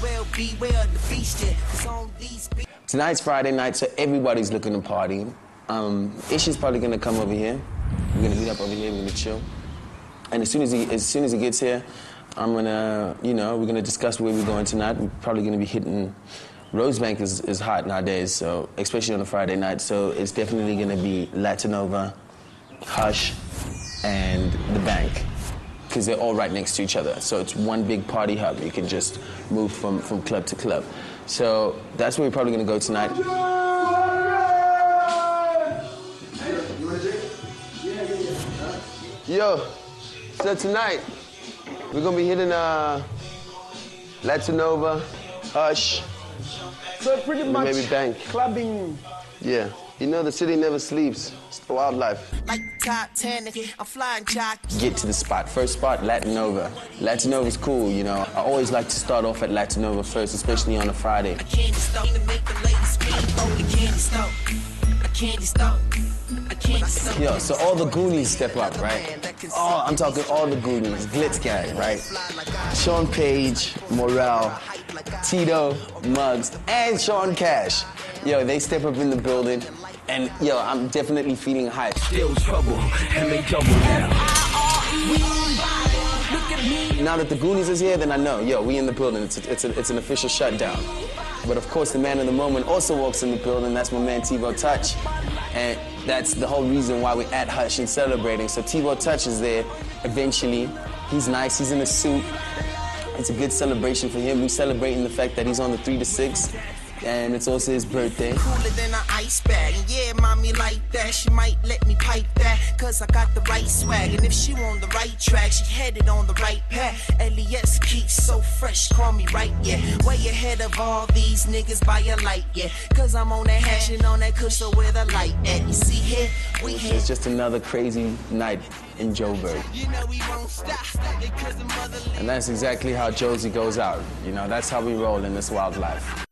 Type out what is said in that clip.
beware of the beast here. 'Cause on these Tonight's Friday night, so everybody's looking to party. Um, Ish is probably gonna come over here. We're gonna meet up over here. We're gonna chill. And as soon as he as soon as he gets here, I'm gonna you know we're gonna discuss where we're going tonight. We're probably gonna be hitting. Rosebank is, is hot nowadays, so especially on a Friday night. So it's definitely gonna be Latinova, Hush, and the Bank, because they're all right next to each other. So it's one big party hub. You can just move from from club to club. So that's where we're probably gonna go tonight. Yo, so tonight we're gonna be hitting uh, Latinova, Hush, So pretty much maybe bank. clubbing. yeah. You know the city never sleeps. It's the wildlife. like Titanic, I'm flying jock. Get to the spot. First spot, Latinova. Latinova's cool, you know. I always like to start off at Latinova first, especially on a Friday. Candy store to make the ladies scream. Oh, the candy store. A candy store. A candy. Yo, so all the Goonies step up, right? Oh, I'm talking all the Goonies, Glitz Gang, right? Sean Page, Morel, Tito, Muggs, and Sean Cash. Yo, they step up in the building, and yo, I'm definitely feeling hype. Still trouble, and they double down. Now that the Goonies is here, then I know, yo, we in the building. It's, a, it's, a, it's an official shutdown. But of course, the man of the moment also walks in the building. That's my man Tebow Touch. And that's the whole reason why we're at Hush and celebrating. So Tebow Touch is there eventually. He's nice, he's in a suit. It's a good celebration for him. We celebrating the fact that he's on the three to six. And it's also his birthday. Cooler than an ice bag. And yeah, mommy like that. She might let me pipe that. Cause I got the right swag. And if she on the right track, she headed on the right path. Elias keeps so fresh, call me right, yeah. Way ahead of all these niggas by a light, yeah. Cause I'm on that hash and on that cushion where the light at. You see here, we here. It's just another crazy night in Joburg. You know we won't stop. Cause the. And that's exactly how Jozi goes out. You know, that's how we roll in this wildlife.